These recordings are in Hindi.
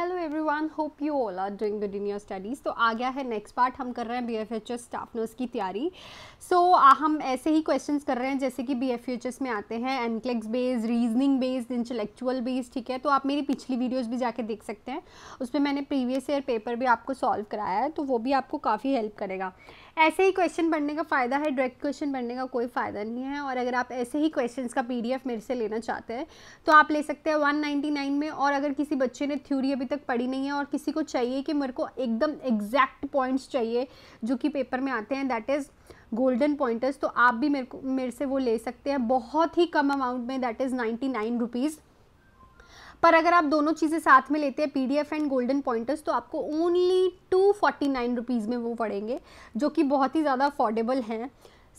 Hello everyone hope you all are doing good in your studies तो आ गया है नेक्स्ट पार्ट हम कर रहे हैं B F H S staff nurse की तैयारी। सो so, हम ऐसे ही क्वेश्चंस कर रहे हैं जैसे कि बी एफ़ एच एस में आते हैं NCLEX based reasoning based intellectual based ठीक है? तो आप मेरी पिछली वीडियोज़ भी जाके देख सकते हैं। उसमें मैंने प्रीवियस ईयर पेपर भी आपको सॉल्व कराया है तो वो भी आपको काफ़ी हेल्प करेगा। ऐसे ही क्वेश्चन पढ़ने का फ़ायदा है डायरेक्ट क्वेश्चन पढ़ने का कोई फ़ायदा नहीं है और अगर आप ऐसे ही क्वेश्चन का पीडीएफ मेरे से लेना चाहते हैं तो आप ले सकते हैं वन में और अगर किसी बच्चे ने थ्योरी अभी तक पढ़ी नहीं है और किसी को चाहिए कि मेरे को एकदम एग्जैक्ट पॉइंट्स चाहिए जो कि पेपर में आते हैं दैट इज़ गोल्डन पॉइंटर्स तो आप भी मेरे को, मेरे से वो ले सकते हैं। बहुत ही कम अमाउंट में that is ninety nine rupees पर अगर आप दोनों चीज़ें साथ में लेते हैं पीडीएफ एंड गोल्डन पॉइंटर्स तो आपको only two forty nine rupees में वो पड़ेंगे जो कि बहुत ही ज़्यादा अफोर्डेबल हैं।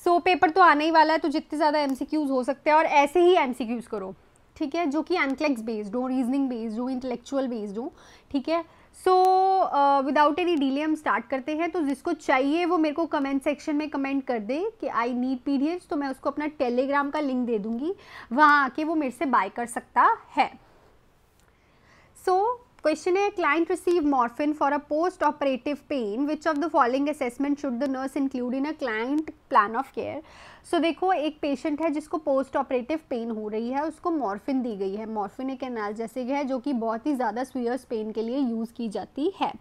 सो so, पेपर तो आने ही वाला है तो जितने ज़्यादा एम हो सकते हैं और ऐसे ही एम करो ठीक है? जो कि एनक्लेक्स बेस्ड हो रीजनिंग बेस्ड हो इंटेलेक्चुअल बेस्ड हो ठीक है? सो विदाउट एनी डीले हम स्टार्ट करते हैं तो जिसको चाहिए वो मेरे को कमेंट सेक्शन में कमेंट कर दे कि आई नीड पी तो मैं उसको अपना टेलीग्राम का लिंक दे दूँगी वहाँ आके वो मेरे से बाय कर सकता है। सो क्वेश्चन है client receive morphine for a post operative pain which of the following assessment should the nurse include in a client plan of care so देखो, एक पेशेंट है जिसको पोस्ट ऑपरेटिव पेन हो रही है, उसको मॉर्फिन दी गई है। मॉर्फिन एक एनाल्जेसिक है, जो कि बहुत ही ज़्यादा स्वीयर्स पेन के लिए यूज़ की जाती है।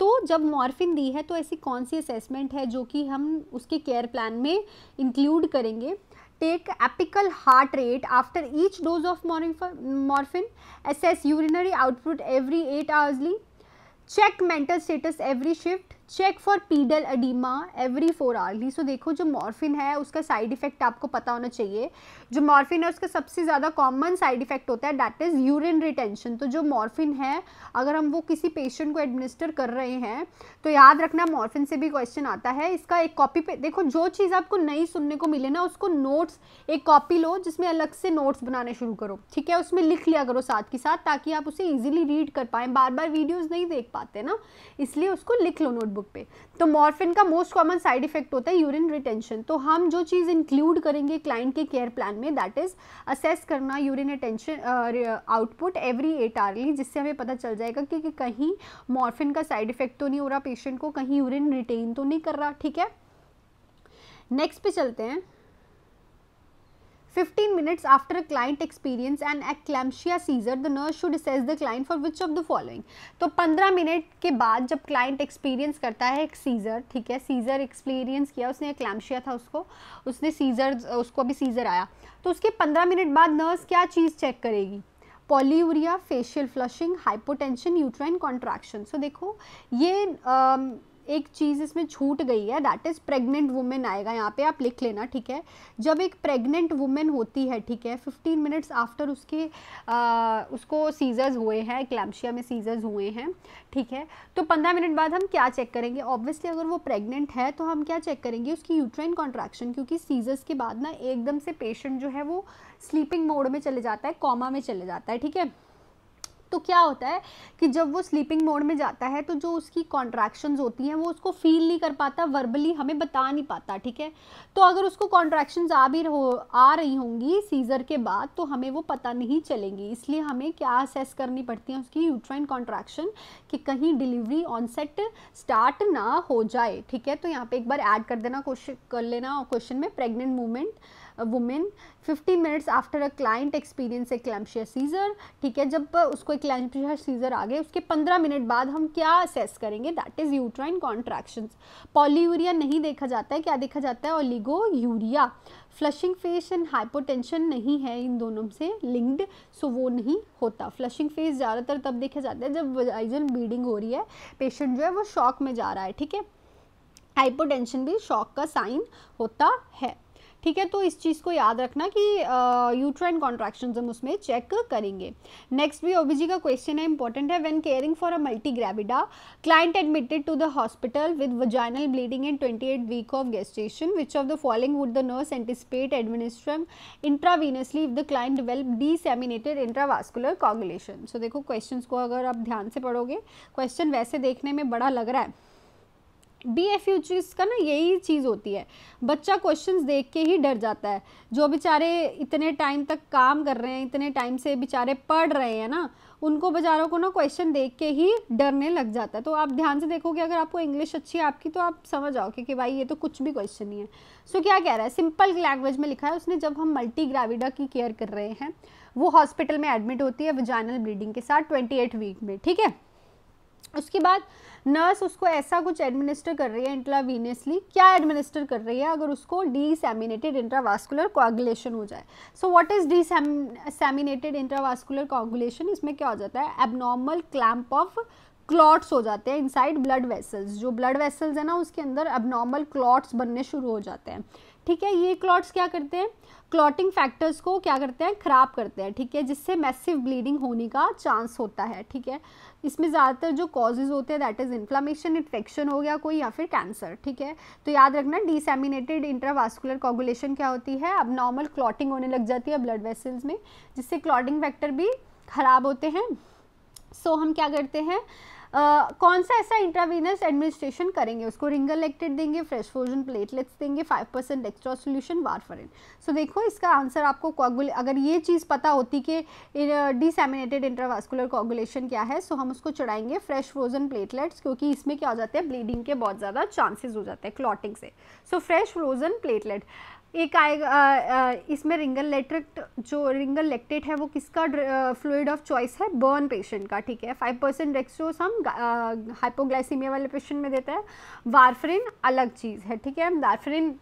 तो जब मॉर्फिन दी है तो ऐसी कौन सी असेसमेंट है जो कि हम उसके केयर प्लान में इंक्लूड करेंगे? Take apical heart rate after each dose of morphine, assess urinary output every 8 hoursly, check mental status every shift, check for pedal edema every four hourly so देखो जो मॉर्फिन है, उसका साइड इफ़ेक्ट आपको पता होना चाहिए। जो मॉर्फिन है, उसका सबसे ज़्यादा कॉमन साइड इफ़ेक्ट होता है डैट इज़ यूरिन रिटेंशन तो जो मॉर्फिन है, अगर हम वो किसी पेशेंट को एडमिनिस्टर कर रहे हैं तो याद रखना मॉर्फिन से भी क्वेश्चन आता है। इसका एक कॉपी पे, देखो जो चीज़ आपको नई सुनने को मिले ना, उसको नोट्स एक कॉपी लो, जिसमें अलग से नोट्स बनाने शुरू करो। ठीक है? उसमें लिख लिया करो साथ के साथ, ताकि आप उसे ईजिली रीड कर पाएँ। बार बार वीडियोज़ नहीं देख पाते ना, इसलिए उसको लिख लो नोट बुक पे। तो मॉर्फिन का मोस्ट कॉमन साइड इफ़ेक्ट होता है यूरिन रिटेंशन तो हम जो चीज़ इंक्लूड करेंगे क्लाइंट के केयर प्लान में दैट इज़ असेस करना urine retention output every eight hourly जिससे हमें पता चल जाएगा कि, कि कहीं मॉर्फिन का साइड इफ़ेक्ट तो नहीं हो रहा पेशेंट को कहीं यूरिन रिटेन तो नहीं कर रहा ठीक है? नेक्स्ट पे चलते हैं। 15 minutes after a client experience an eclampsia seizure, the nurse should assess the client for which of the following? तो 15 मिनट के बाद जब क्लाइंट एक्सपीरियंस करता है एक सीजर ठीक है? सीजर एक्सपीरियंस किया उसने क्लैम्शिया था उसको, उसने सीजर उसको अभी सीजर आया। तो उसके 15 मिनट बाद नर्स क्या चीज़ चेक करेगी? Polyuria facial flushing hypotension uterine contraction so देखो, ये एक चीज़ इसमें छूट गई है दैट इज़ प्रेग्नेंट वुमेन आएगा यहाँ पे आप लिख लेना ठीक है? जब एक प्रेग्नेंट वुमेन होती है ठीक है फिफ्टीन मिनट्स आफ्टर उसके आ, उसको सीजर्स हुए हैं क्लैम्शिया में सीजर्स हुए हैं ठीक है? तो पंद्रह मिनट बाद हम क्या चेक करेंगे? ऑब्वियसली अगर वो प्रेग्नेंट है तो हम क्या चेक करेंगे? उसकी यूट्राइन कॉन्ट्रैक्शन क्योंकि सीजर्स के बाद ना एकदम से पेशेंट जो है वो स्लीपिंग मोड में चले जाता है कॉमा में चले जाता है ठीक है? तो क्या होता है कि जब वो स्लीपिंग मोड में जाता है तो जो उसकी कॉन्ट्रैक्शंस होती हैं, वो उसको फील नहीं कर पाता वर्बली हमें बता नहीं पाता, ठीक है? तो अगर उसको कॉन्ट्रैक्शंस आ भी हो आ रही होंगी सीज़र के बाद तो हमें वो पता नहीं चलेंगी। इसलिए हमें क्या असेस करनी पड़ती है उसकी यूट्राइन कॉन्ट्रैक्शन कि कहीं डिलीवरी ऑनसेट स्टार्ट ना हो जाए, ठीक है? तो यहाँ पर एक बार ऐड कर देना क्वेश्चन कर लेना क्वेश्चन में pregnant movement women 15 minutes after a client experience a eclampsia seizure ठीक है? जब उसको एक क्लैम्शिया सीजर आ गए। उसके 15 मिनट बाद हम क्या असेस करेंगे? That is uterine contractions polyuria नहीं देखा जाता है। क्या देखा जाता है? Oliguria flushing face and hypotension नहीं है इन दोनों से। लिंक्ड सो वो नहीं होता। फ्लशिंग फेस ज़्यादातर तब देखा जाता है जब वजाइजल ब्लीडिंग हो रही है। पेशेंट जो है वो शॉक में जा रहा है, ठीक है? हाइपोटेंशन भी शॉक का साइन होता है। ठीक है? तो इस चीज़ को याद रखना कि यूट्राइन कॉन्ट्रैक्शन हम उसमें चेक करेंगे। नेक्स्ट भी ओबीजी का क्वेश्चन है इंपॉर्टेंट है when caring for a multigravida client admitted to the hospital with vaginal bleeding in 28 week of gestation which of the following would the nurse anticipate administering intravenously if the client develop disseminated intravascular coagulation so देखो क्वेश्चन को अगर आप ध्यान से पढ़ोगे क्वेश्चन वैसे देखने में बड़ा लग रहा है। बी एफ़ यू चीज़ का ना यही चीज़ होती है। बच्चा क्वेश्चंस देख के ही डर जाता है। जो बेचारे इतने टाइम तक काम कर रहे हैं इतने टाइम से बेचारे पढ़ रहे हैं ना उनको बेचारों को ना क्वेश्चन देख के ही डरने लग जाता है। तो आप ध्यान से देखोगे अगर आपको इंग्लिश अच्छी है आपकी तो आप समझ आओगे कि भाई ये तो कुछ भी क्वेश्चन नहीं है। सो so, क्या कह रहा है? सिंपल लैंग्वेज में लिखा है उसने जब हम मल्टी ग्राविडा की केयर कर रहे हैं वो हॉस्पिटल में एडमिट होती है विजाइनल ब्लीडिंग के साथ ट्वेंटी वीक में ठीक है? उसके बाद नर्स उसको ऐसा कुछ एडमिनिस्टर कर रही है इंट्रावीनियसली क्या एडमिनिस्टर कर रही है? अगर उसको डीसैमिनेटेड इंट्रावास्कुलर कोआगुलेशन हो जाए। So what is disseminated intravascular coagulation इसमें क्या हो जाता है? एबनॉर्मल क्लैम्प ऑफ़ क्लॉट्स हो जाते हैं इनसाइड ब्लड वेसल्स जो ब्लड वेसल्स है ना, उसके अंदर एबनॉर्मल क्लॉट्स बनने शुरू हो जाते हैं। ठीक है, ये क्लॉट्स क्या करते हैं? क्लॉटिंग फैक्टर्स को क्या करते हैं? खराब करते हैं। ठीक है, जिससे मैसिव ब्लीडिंग होने का चांस होता है। ठीक है इसमें ज़्यादातर जो कॉजेज होते हैं दैट इज़ इन्फ्लामेशन इन्फेक्शन हो गया कोई या फिर कैंसर ठीक है? तो याद रखना डिसमिनेटेड इंट्रावास्कुलर कॉगुलेशन क्या होती है? अब नॉर्मल क्लॉटिंग होने लग जाती है ब्लड वेसल्स में जिससे क्लॉटिंग फैक्टर भी ख़राब होते हैं। सो so, हम क्या करते हैं? कौन सा ऐसा इंट्रावीनस एडमिनिस्ट्रेशन करेंगे? उसको रिंगल एक्टेड देंगे फ्रेश फ्रोजन प्लेटलेट्स देंगे five percent extra solution warfarin so देखो, इसका आंसर आपको कोगुल अगर ये चीज़ पता होती कि डिसमिनेटेड इंट्रावास्कुलर कोगुलेशन क्या है सो हम उसको चढ़ाएँगे फ्रेश फ्रोजन प्लेटलेट्स क्योंकि इसमें क्या हो जाते हैं ब्लीडिंग के बहुत ज़्यादा चांसेस हो जाते हैं क्लॉटिंग से. सो फ्रेश फ्रोजन प्लेटलेट एक आएगा इसमें रिंगल लेट्रिक जो रिंगल लेक्टेट है, वो किसका फ्लूड ऑफ़ चॉइस है? बर्न पेशेंट का, ठीक है? फाइव परसेंट डेक्सट्रोस हम हाइपोग्लाइसीमिया वाले पेशेंट में देते हैं। वारफरिन अलग चीज़ है, ठीक है? वारफरिन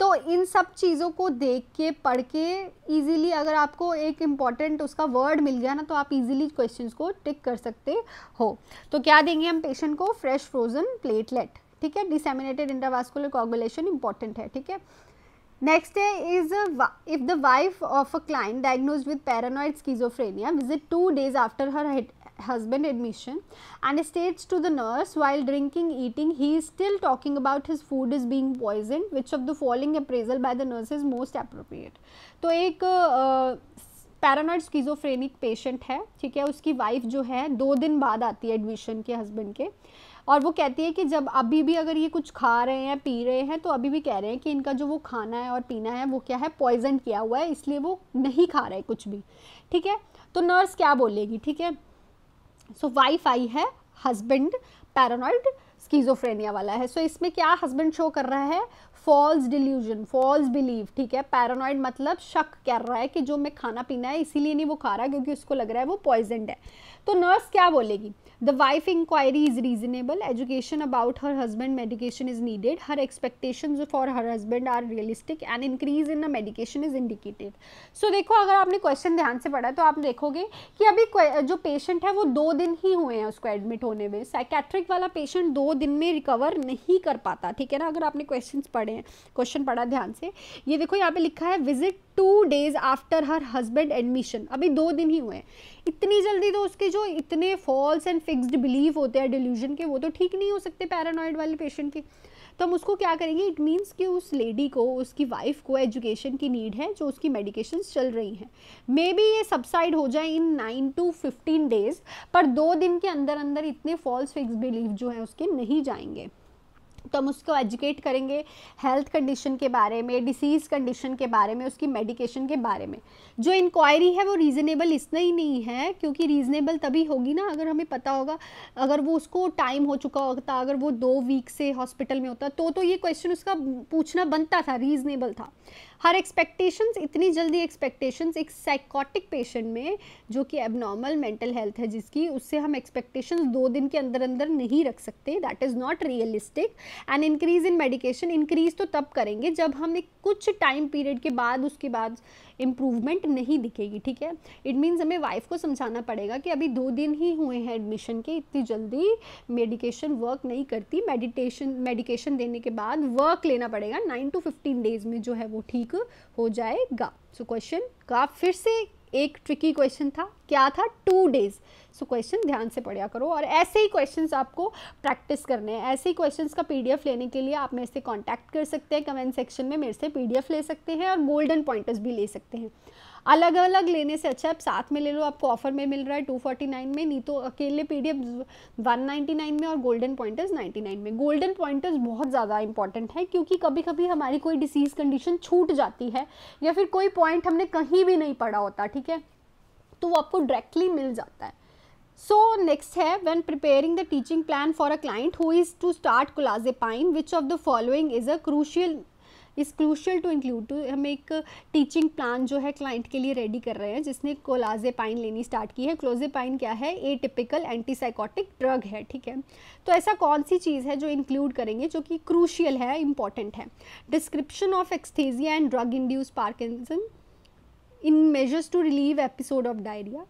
तो इन सब चीज़ों को देख के, पढ़ के, इजीली अगर आपको एक इंपॉर्टेंट उसका वर्ड मिल गया ना तो आप इजीली क्वेश्चंस को टिक कर सकते हो। तो क्या देंगे हम पेशेंट को? फ्रेश फ्रोजन प्लेटलेट, ठीक है? डिसेमिनेटेड इंटरवास्कुलर कॉगुलेशन इंपॉर्टेंट है, ठीक है? Next day is if the wife of a client diagnose with paranoid schizophrenia visit two days after her husband admission and states to the nurse while drinking eating he is still talking about his food is being poison which of the following appraisal by the nurse is most appropriate तो एक पैरानॉइड स्कीजोफ्रेनिक पेशेंट है, ठीक है? उसकी वाइफ जो है, दो दिन बाद आती है एडमिशन के हस्बैंड के। और वो कहती है कि जब अभी भी अगर ये कुछ खा रहे हैं पी रहे हैं तो अभी भी कह रहे हैं कि इनका जो वो खाना है और पीना है वो क्या है? पॉइजन किया हुआ है इसलिए वो नहीं खा रहे कुछ भी। ठीक है? तो नर्स क्या बोलेगी? ठीक है? सो वाइफ आई है हस्बैंड पैरानॉइड स्कीजोफ्रेनिया वाला है। सो so, इसमें क्या हस्बैंड शो कर रहा है? फॉल्स डिल्यूजन, फॉल्स बिलीव, ठीक है? पैरानॉइड मतलब शक कर रहा है कि जो मैं खाना पीना है, इसीलिए नहीं वो खा रहा क्योंकि उसको लग रहा है वो पॉइजेंड है। तो नर्स क्या बोलेगी? The wife inquiry is reasonable education about her husband medication is needed her expectation for her husband are realistic and increase in the medication is indicated. So देखो, अगर आपने क्वेश्चन ध्यान से पढ़ा तो आप देखोगे कि अभी जो पेशेंट है, वो दो दिन ही हुए हैं उसको एडमिट होने में। साइकेट्रिक वाला पेशेंट दो दिन में रिकवर नहीं कर पाता, ठीक है ना? अगर आपने क्वेश्चन पढ़े हैं। क्वेश्चन पढ़ा ध्यान से। ये देखो, यहाँ पे लिखा है visit two days after her husband admission अभी दो दिन ही हुए हैं। इतनी जल्दी तो उसके जो इतने फॉल्स एंड फिक्स्ड बिलीव होते हैं डिल्यूजन के, वो तो ठीक नहीं हो सकते पैरानॉइड वाले पेशेंट के। तो हम उसको क्या करेंगे? इट मीन्स कि उस लेडी को, उसकी वाइफ को एजुकेशन की नीड है, जो उसकी मेडिकेशन चल रही हैं। मे बी ये सबसाइड हो जाए in nine to fifteen days पर दो दिन के अंदर अंदर इतने फॉल्स फिक्स बिलीव जो हैं, उसके नहीं जाएँगे। तो हम उसको एजुकेट करेंगे हेल्थ कंडीशन के बारे में डिसीज़ कंडीशन के बारे में, उसकी मेडिकेशन के बारे में। जो इंक्वायरी है वो रीज़नेबल इसलिए ही नहीं है, क्योंकि रीज़नेबल तभी होगी ना अगर हमें पता होगा, अगर वो उसको टाइम हो चुका होता, अगर वो दो वीक से हॉस्पिटल में होता तो तो ये क्वेश्चन उसका पूछना बनता था रीज़नेबल था। हर एक्सपेक्टेशंस इतनी जल्दी एक्सपेक्टेशंस एक साइकोटिक पेशेंट में, जो कि एबनॉर्मल मेंटल हेल्थ है जिसकी, उससे हम एक्सपेक्टेशंस दो दिन के अंदर अंदर नहीं रख सकते। That is not realistic and increase in medication increase तो तब करेंगे जब हम एक कुछ टाइम पीरियड के बाद, उसके बाद इम्प्रूवमेंट नहीं दिखेगी, ठीक है? इट मीन्स हमें वाइफ को समझाना पड़ेगा कि अभी दो दिन ही हुए हैं एडमिशन के, इतनी जल्दी मेडिकेशन वर्क नहीं करती। मेडिटेशन मेडिकेशन देने के बाद वर्क लेना पड़ेगा। नाइन टू फिफ्टीन डेज़ में जो है वो ठीक हो जाएगा। सो क्वेश्चन का फिर से एक ट्रिकी क्वेश्चन था। क्या था? टू डेज़ सो क्वेश्चन ध्यान से पढ़ा करो और ऐसे ही क्वेश्चन आपको प्रैक्टिस करने हैं। ऐसे ही क्वेश्चन का पीडीएफ लेने के लिए आप मेरे से कॉन्टैक्ट कर सकते हैं। कमेंट सेक्शन में मेरे से पीडीएफ ले सकते हैं और गोल्डन पॉइंटर्स भी ले सकते हैं। अलग अलग लेने से अच्छा आप साथ में ले लो, आपको ऑफ़र में मिल रहा है टू फोर्टी नाइन में, नहीं तो अकेले P D F one ninety nine में और गोल्डन पॉइंटर्स नाइन्टी नाइन में। गोल्डन पॉइंटर्स बहुत ज़्यादा इंपॉर्टेंट है क्योंकि कभी कभी हमारी कोई डिसीज़ कंडीशन छूट जाती है या फिर कोई पॉइंट हमने कहीं भी नहीं पढ़ा होता, ठीक है? तो वो आपको डायरेक्टली मिल जाता है। सो नेक्स्ट है when preparing the teaching plan for a client who is to start pine which of the following is a crucial is crucial to include to हम एक टीचिंग प्लान जो है क्लाइंट के लिए रेडी कर रहे हैं जिसने कोलाजेपाइन लेनी स्टार्ट की है क्लोजेपाइन क्या है ए टिपिकल एंटीसाइकोटिक ड्रग है ठीक है तो ऐसा कौन सी चीज़ है जो इंक्लूड करेंगे जो कि क्रूशियल है इंपॉर्टेंट है description of akathisia and drug induce Parkinson in measures to relieve episode of diarrhoea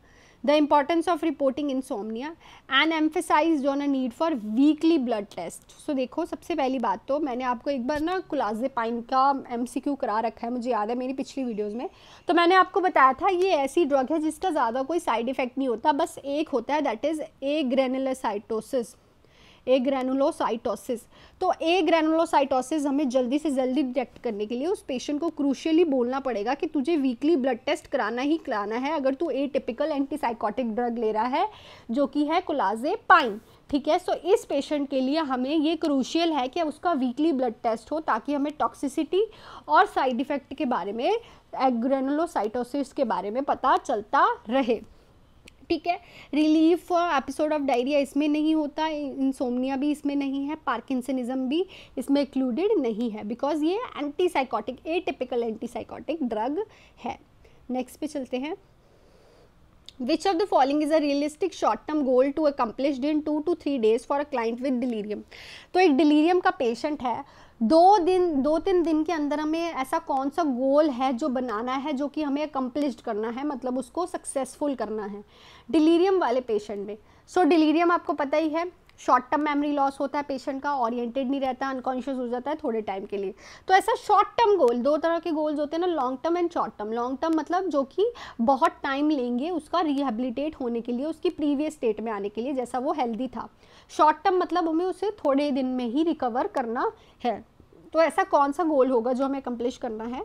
the importance of reporting insomnia and emphasise on a need for weekly blood test so देखो, सबसे पहली बात तो मैंने आपको एक बार ना कुलाजेपाइन का एम सी क्यू करा रखा है, मुझे याद है मेरी पिछली वीडियोज़ में। तो मैंने आपको बताया था, ये ऐसी ड्रग है जिसका ज़्यादा कोई साइड इफ़ेक्ट नहीं होता, बस एक होता है दैट इज़ ए ग्रेनुलोसाइटोसिस ए ग्रेनुलोसाइटोसिस तो ए ग्रेनुलोसाइटोसिस हमें जल्दी से जल्दी डिटेक्ट करने के लिए उस पेशेंट को क्रूशियली बोलना पड़ेगा कि तुझे वीकली ब्लड टेस्ट कराना ही कराना है अगर तू ए टिपिकल एंटीसाइकोटिक ड्रग ले रहा है, जो कि है कुलाजे पाइन ठीक है? सो इस पेशेंट के लिए हमें ये क्रूशियल है कि उसका वीकली ब्लड टेस्ट हो ताकि हमें टॉक्सिसिटी और साइड इफ़ेक्ट के बारे में एग्रेनुलोसाइटोसिस के बारे में पता चलता रहे। ठीक है? रिलीफ एपिसोड ऑफ़ डायरिया इसमें नहीं होता इंसोमनिया भी इसमें नहीं है पार्किंसनिज्म भी इसमें इंक्लूडेड नहीं है बिकॉज़ ये antipsychotic a typical antipsychotic drug है। नेक्स्ट पे चलते हैं। Of the following is a realistic short term goal to accomplished in two to three days for a client with delirium तो एक डिलीरियम का पेशेंट है। दो दिन दो तीन दिन के अंदर हमें ऐसा कौन सा गोल है जो बनाना है जो कि हमें अकम्पलिश करना है मतलब उसको सक्सेसफुल करना है? डिलीरियम वाले पेशेंट में। सो so, डिलीरियम आपको पता ही है शॉर्ट टर्म मेमोरी लॉस होता है पेशेंट का ओरिएंटेड नहीं रहता अनकॉन्शियस हो जाता है थोड़े टाइम के लिए। तो ऐसा शॉर्ट टर्म गोल दो तरह के गोल्स होते हैं ना long term and short term long term मतलब जो कि बहुत टाइम लेंगे उसका रिहेबिलिटेट होने के लिए, उसकी प्रीवियस स्टेट में आने के लिए, जैसा वो हेल्दी था। शॉर्ट टर्म मतलब हमें उसे थोड़े दिन में ही रिकवर करना है। तो ऐसा कौन सा गोल होगा जो हमें अकम्प्लिश करना है?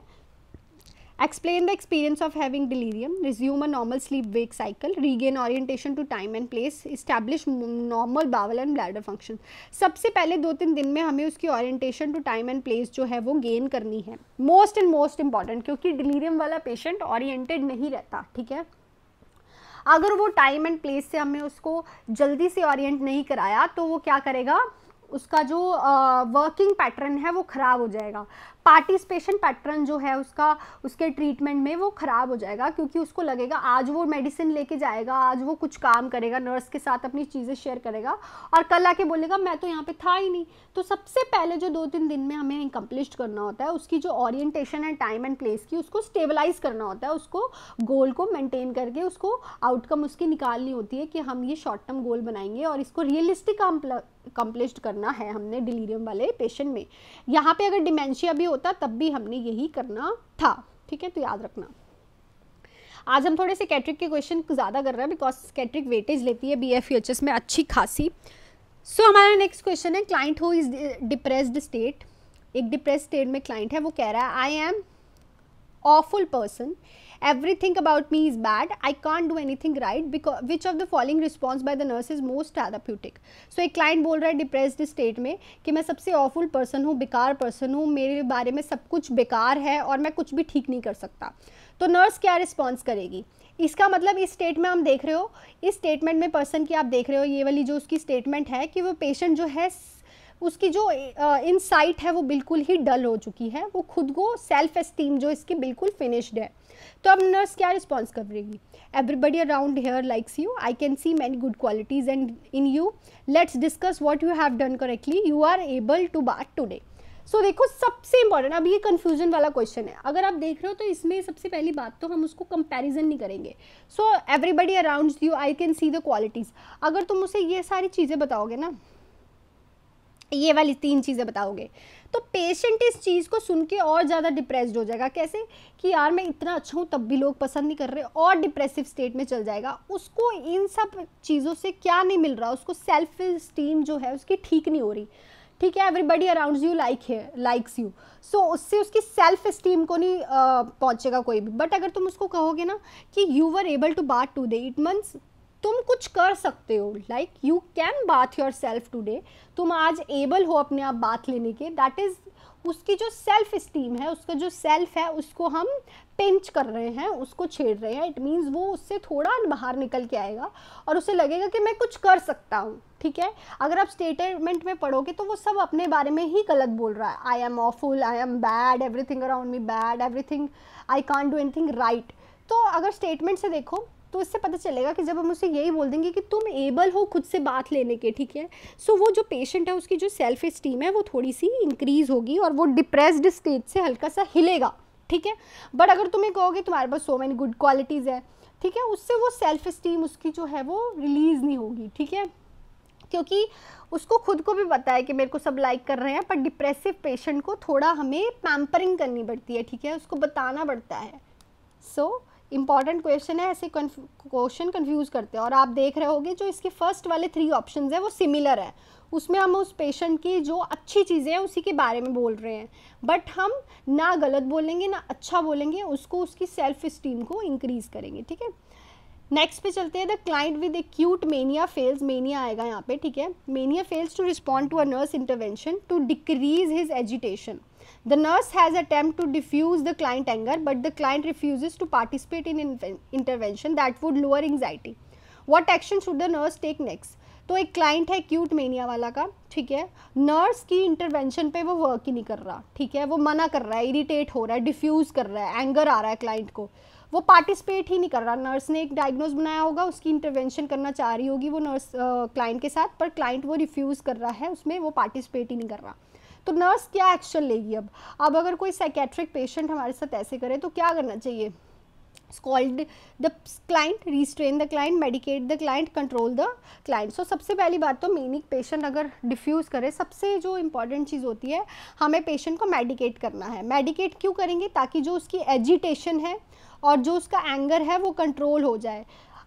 Explain the experience of having delirium resume a normal sleep wake cycle regain orientation to time and place establish normal bowel and bladder function सबसे पहले दो तीन दिन में हमें उसकी orientation to time and place जो है वो gain करनी है most and most important क्योंकि delirium वाला patient oriented नहीं रहता ठीक है अगर वो टाइम एंड प्लेस से हमें उसको जल्दी से ओरिएंट नहीं कराया तो वो क्या करेगा उसका जो वर्किंग पैटर्न है वो ख़राब हो जाएगा पार्टिसिपेशन पैटर्न जो है उसका, उसके ट्रीटमेंट में वो ख़राब हो जाएगा, क्योंकि उसको लगेगा आज वो मेडिसिन लेके जाएगा, आज वो कुछ काम करेगा, नर्स के साथ अपनी चीज़ें शेयर करेगा, और कल आके बोलेगा, मैं तो यहाँ पे था ही नहीं। तो सबसे पहले जो दो तीन दिन में हमें इंकम्प्लिश करना होता है, उसकी जो ओरिएंटेशन है टाइम एंड प्लेस की, उसको स्टेबलाइज करना होता है, उसको गोल को मेनटेन करके, उसको आउटकम उसकी निकालनी होती है कि हम ये शॉर्ट टर्म गोल बनाएँगे, और इसको रियलिस्टिक कंप्लिश्ड करना है हमने डिलीरियम वाले पेशेंट में। यहाँ पे अगर डिमेंशिया भी होता तब भी हमने यही करना था। ठीक है तो याद रखना। आज हम थोड़े से कैट्रिक के क्वेश्चन ज़्यादा कर रहे हैं बिकॉज़ कैट्रिक वेटेज लेती है बी एफ़ में अच्छी खासी। सो so, हमारा नेक्स्ट क्वेश्चन है client who is depressed state एक डिप्रेस स्टेट में क्लाइंट है वो कह रहा है I am awful person everything about me is bad. I can't do anything right because, which of the following response by the nurse is most therapeutic? So, एक client बोल रहा है डिप्रेस्ड स्टेट में कि मैं सबसे ऑफुल पर्सन हूँ, बेकार पर्सन हूँ, मेरे बारे में सब कुछ बेकार है और मैं कुछ भी ठीक नहीं कर सकता। तो नर्स क्या रिस्पॉन्स करेगी? इसका मतलब इस स्टेट में हम देख रहे हो, इस स्टेटमेंट में पर्सन की आप देख रहे हो, ये वाली जो उसकी स्टेटमेंट है कि वो पेशेंट जो है, उसकी जो इनसाइट है वो बिल्कुल ही डल हो चुकी है। वो खुद को सेल्फ एस्टीम जो इसकी बिल्कुल फिनिश्ड है। तो अब नर्स क्या रिस्पॉन्स करेगी? Everybody around here likes you I can see many good qualities and in you let's discuss what you have done correctly you are able to bath today so देखो, सबसे इंपॉर्टेंट अब ये कन्फ्यूज़न वाला क्वेश्चन है। अगर आप देख रहे हो तो इसमें सबसे पहली बात तो हम उसको कंपैरिजन नहीं करेंगे। So everybody around you I can see the qualities अगर तुम उसे ये सारी चीज़ें बताओगे ना, ये वाली तीन चीज़ें बताओगे तो पेशेंट इस चीज़ को सुन के और ज़्यादा डिप्रेस्ड हो जाएगा। कैसे? कि यार मैं इतना अच्छा हूँ तब भी लोग पसंद नहीं कर रहे और डिप्रेसिव स्टेट में चल जाएगा। उसको इन सब चीज़ों से क्या नहीं मिल रहा? उसको सेल्फ स्टीम जो है उसकी ठीक नहीं हो रही। ठीक है एवरीबडी अराउंड यू लाइक है लाइक्स यू सो उससे उसकी सेल्फ स्टीम को नहीं uh, पहुंचेगा कोई भी। बट अगर तुम उसको कहोगे ना कि you were able to bath today it months तुम कुछ कर सकते हो। Like you can bath yourself today तुम आज एबल हो अपने आप बात लेने के। दैट इज़ उसकी जो सेल्फ स्टीम है, उसका जो सेल्फ है, उसको हम पिंच कर रहे हैं, उसको छेड़ रहे हैं। इट मीन्स वो उससे थोड़ा बाहर निकल के आएगा और उसे लगेगा कि मैं कुछ कर सकता हूँ। ठीक है? अगर आप स्टेटमेंट में पढ़ोगे तो वो सब अपने बारे में ही गलत बोल रहा है। I am awful I am bad everything around me bad everything I can't do anything right तो अगर स्टेटमेंट से देखो तो इससे पता चलेगा कि जब हम उसे यही बोल देंगे कि तुम एबल हो खुद से बात लेने के ठीक है? सो so, वो जो पेशेंट है उसकी जो सेल्फ इस्टीम है वो थोड़ी सी इंक्रीज होगी और वो डिप्रेस्ड स्टेज से हल्का सा हिलेगा ठीक है? बट अगर तुम्हें कहोगे तुम्हारे पास सो मैनी गुड क्वालिटीज़ है ठीक है? उससे वो सेल्फ इस्टीम उसकी जो है वो रिलीज़ नहीं होगी ठीक है? क्योंकि उसको खुद को भी पता है कि मेरे को सब लाइक कर रहे हैं पर डिप्रेसिव पेशेंट को थोड़ा हमें पैम्परिंग करनी पड़ती है ठीक है? उसको बताना पड़ता है। सो so, इंपॉर्टेंट क्वेश्चन है, ऐसे क्वेश्चन कन्फ्यूज़ करते हैं। और आप देख रहे होगे, जो इसके फ़र्स्ट वाले थ्री ऑप्शन है, वो सिमिलर है। उसमें हम उस पेशेंट की जो अच्छी चीज़ें हैं, उसी के बारे में बोल रहे हैं। बट हम ना गलत बोलेंगे, ना अच्छा बोलेंगे, उसको, उसकी सेल्फ स्टीम को इंक्रीज करेंगे, ठीक है? नेक्स्ट पे चलते हैं the client with acute mania fails mania आएगा यहाँ पे, ठीक है? Mania fails to respond to a nurse intervention to decrease his agitation The nurse has attempt to diffuse the client anger, but the client refuses to participate in intervention that would lower anxiety. What action should the nurse take next? तो एक क्लाइंट है क्यूट मेनिया वाला का ठीक है? नर्स की इंटरवेंशन पे वो वर्क ही नहीं कर रहा ठीक है? वो मना कर रहा है इरिटेट हो रहा है डिफ्यूज़ कर रहा है एंगर आ रहा है क्लाइंट को। वो पार्टिसिपेट ही नहीं कर रहा। नर्स ने एक डायग्नोज बनाया होगा उसकी इंटरवेंशन करना चाह रही होगी वो नर्स क्लाइंट के साथ पर क्लाइंट वो रिफ्यूज़ कर रहा है उसमें वो पार्टिसिपेट ही नहीं कर रहा। तो नर्स क्या एक्शन लेगी अब? अब अगर कोई साइकेट्रिक पेशेंट हमारे साथ ऐसे करे तो क्या करना चाहिए? Called the client restrain the client medicate the client control the client so सबसे पहली बात तो मेनिक पेशेंट अगर डिफ्यूज़ करे, सबसे जो इंपॉर्टेंट चीज़ होती है, हमें पेशेंट को मेडिकेट करना है। मेडिकेट क्यों करेंगे? ताकि जो उसकी एजिटेशन है और जो उसका एंगर है, वो कंट्रोल हो जाए।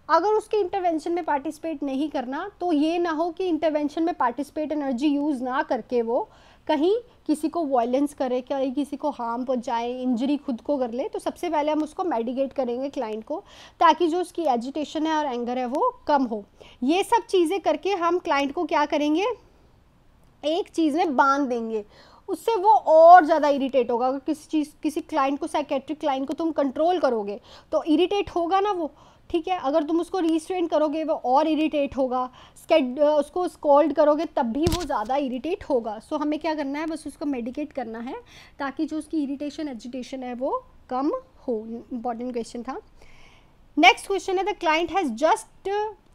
अगर उसके इंटरवेंशन में पार्टिसिपेट नहीं करना तो ये ना हो कि इंटरवेंशन में पार्टिसिपेट एनर्जी यूज़ ना करके वो कहीं किसी को वायलेंस करे, कहीं किसी को हार्म पहुँचाए इंजरी खुद को कर ले तो सबसे पहले हम उसको मेडिकेट करेंगे क्लाइंट को, ताकि जो उसकी एजिटेशन है और एंगर है वो कम हो। ये सब चीज़ें करके हम क्लाइंट को क्या करेंगे? एक चीज़ में बाँध देंगे। उससे वो और ज़्यादा इरिटेट होगा। अगर किसी चीज़, किसी क्लाइंट को साइकेट्रिक क्लाइंट को तुम कंट्रोल करोगे तो इरिटेट होगा ना वो? ठीक है, अगर तुम उसको रिस्ट्रेन करोगे, वो और इरीटेट होगा स्केड उसको स्कॉल्ड करोगे, तब भी वो ज़्यादा इरीटेट होगा। सो हमें क्या करना है, बस उसको मेडिकेट करना है, ताकि जो उसकी इरीटेशन एजिटेशन है, वो कम हो। इंपॉर्टेंट क्वेश्चन था। नेक्स्ट क्वेश्चन है the client has just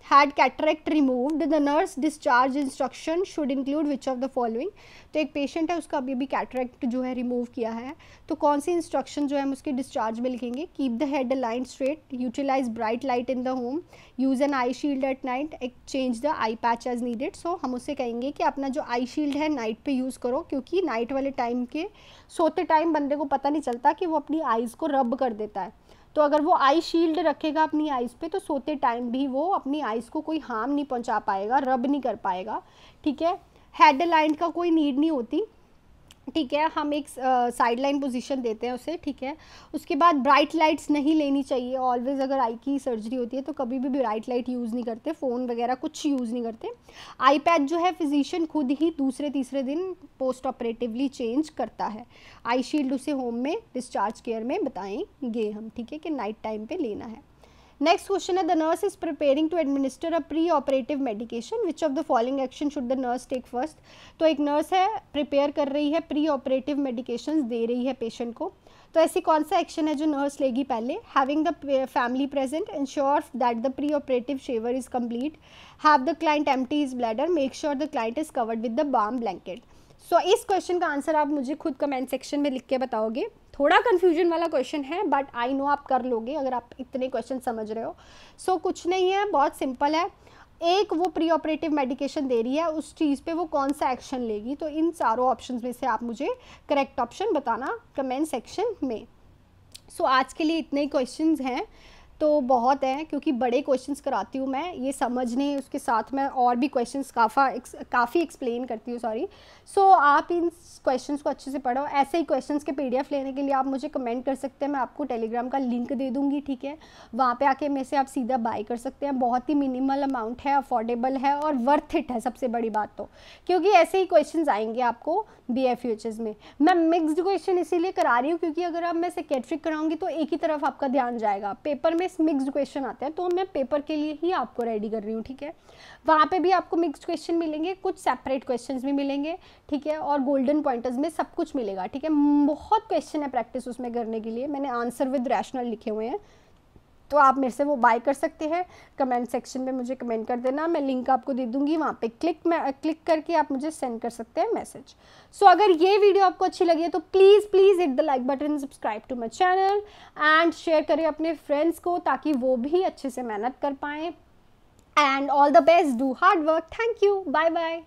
had cataract removed the nurse discharge instruction should include which of the following तो एक पेशेंट है, उसका अभी अभी कैटरेक्ट जो है रिमूव किया है। तो कौन सी इंस्ट्रक्शन जो है हम उसके डिस्चार्ज में लिखेंगे? Keep the head line straight utilise bright light in the home use an eye shield at night exchange the eye patch as needed so हम उसे कहेंगे कि अपना जो आई शील्ड है नाइट पे यूज़ करो, क्योंकि नाइट वाले टाइम के, सोते टाइम बंदे को पता नहीं चलता कि वो अपनी आइज़ को रब कर देता है। तो अगर वो आई शील्ड रखेगा अपनी आइज़ पे तो सोते टाइम भी वो अपनी आइज़ को कोई हार्म नहीं पहुँचा पाएगा रब नहीं कर पाएगा, ठीक है? हेड लाइन का कोई नीड नहीं होती। ठीक है, हम एक साइड लाइन पोजिशन देते हैं उसे, ठीक है? उसके बाद ब्राइट लाइट्स नहीं लेनी चाहिए ऑलवेज अगर आई की सर्जरी होती है तो कभी भी ब्राइट लाइट यूज़ नहीं करते फ़ोन वगैरह कुछ यूज़ नहीं करते। आई पैड जो है फिजिशियन खुद ही दूसरे तीसरे दिन पोस्ट ऑपरेटिवली चेंज करता है। आई शील्ड उसे होम में डिस्चार्ज केयर में बताएँगे हम, ठीक है, कि नाइट टाइम पर लेना है। क्वेश्चन है the nurse is preparing to administer a pre operative medication which of the following action should the nurse take first तो एक नर्स है प्रिपेयर कर रही है ऑपरेटिव मेडिकेशन दे रही है पेशेंट को. तो ऐसी कौन सा एक्शन है जो नर्स लेगी पहले? Having the family present ensure that the pre operative shaver is complete have the client empty his bladder make sure the client is covered with the warm blanket so इस क्वेश्चन का आंसर आप मुझे खुद कमेंट सेक्शन में लिख के बताओगे. थोड़ा कन्फ्यूज़न वाला क्वेश्चन है बट आई नो आप कर लोगे अगर आप इतने क्वेश्चन समझ रहे हो। सो so, कुछ नहीं है बहुत सिंपल है। एक वो प्री ऑपरेटिव मेडिकेशन दे रही है उस चीज़ पे वो कौन सा एक्शन लेगी? तो इन चारों ऑप्शंस में से आप मुझे करेक्ट ऑप्शन बताना कमेंट सेक्शन में। सो so, आज के लिए इतने ही क्वेश्चंस हैं। तो बहुत है क्योंकि बड़े क्वेश्चंस कराती हूँ मैं ये समझने उसके साथ मैं और भी क्वेश्चंस काफ़ा काफ़ी एक्सप्लेन करती हूँ सॉरी सो so, आप इन क्वेश्चंस को अच्छे से पढ़ो। ऐसे ही क्वेश्चंस के पीडीएफ लेने के लिए आप मुझे कमेंट कर सकते हैं मैं आपको टेलीग्राम का लिंक दे दूँगी ठीक है? वहाँ पर आके मेरे से आप सीधा बाई कर सकते हैं। बहुत ही मिनिमल अमाउंट है अफोर्डेबल है और वर्थ इट है सबसे बड़ी बात तो। क्योंकि ऐसे ही क्वेश्चन आएँगे आपको बी एफ़ में। मैं मिक्सड क्वेश्चन इसीलिए करा रही हूँ क्योंकि अगर आप मैं सेकेट्रिक कराऊँगी तो एक ही तरफ़ आपका ध्यान जाएगा। पेपर में मिक्सड क्वेश्चन आते हैं तो मैं पेपर के लिए ही आपको रेडी कर रही हूँ, ठीक है? वहाँ पे भी आपको मिक्स क्वेश्चन मिलेंगे, कुछ सेपरेट क्वेश्चंस भी मिलेंगे, ठीक है? और गोल्डन पॉइंटर्स में सब कुछ मिलेगा, ठीक है? बहुत क्वेश्चन है प्रैक्टिस उसमें करने के लिए, मैंने आंसर विद रैशनल लिखे हुए हैं। तो आप मेरे से वो बाय कर सकते हैं। कमेंट सेक्शन में मुझे कमेंट कर देना। मैं लिंक आपको दे दूँगी। वहाँ पे क्लिक में क्लिक करके आप मुझे सेंड कर सकते हैं मैसेज सो so, अगर ये वीडियो आपको अच्छी लगी है तो please please hit the like button subscribe to my channel and share करें अपने फ्रेंड्स को ताकि वो भी अच्छे से मेहनत कर पाएँ। And all the best do hard work thank you bye bye